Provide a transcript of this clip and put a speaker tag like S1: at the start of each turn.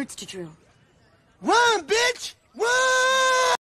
S1: hurts to drill.
S2: Run, bitch! Run!